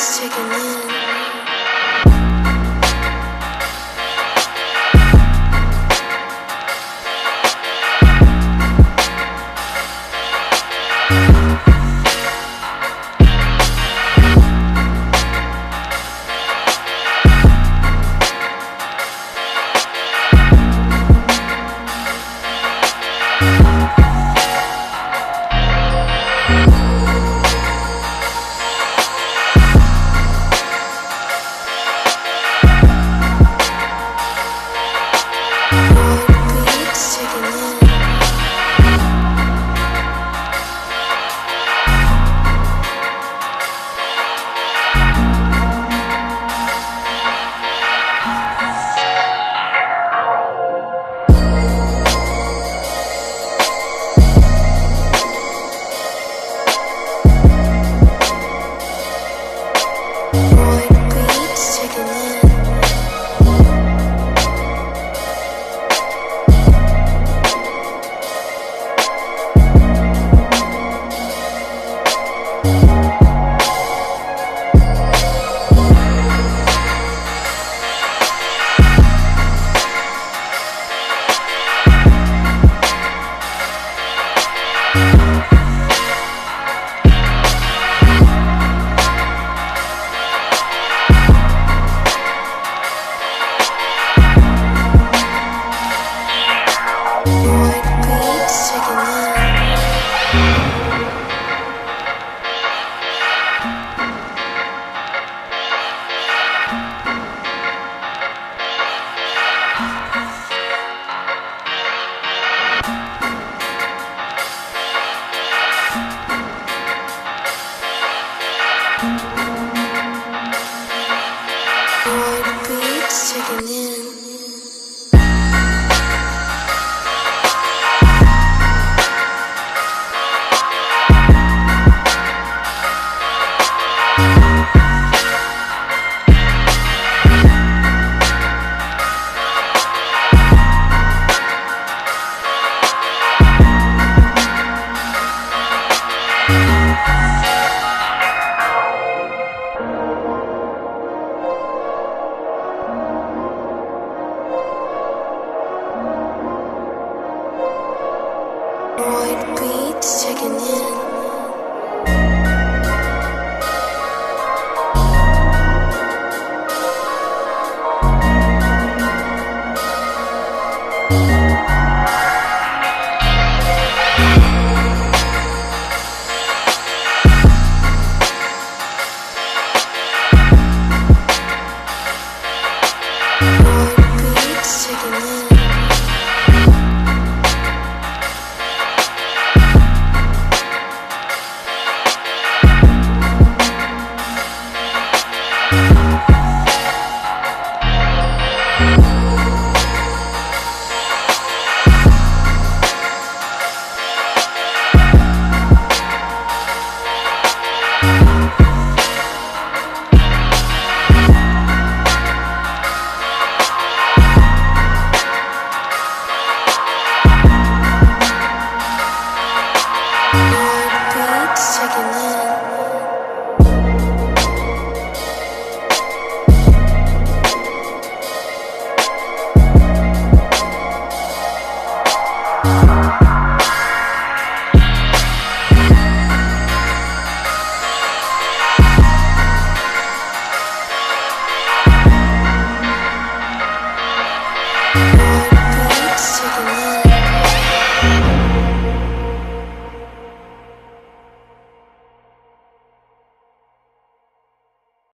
just checking in. taking in. Beats checking in.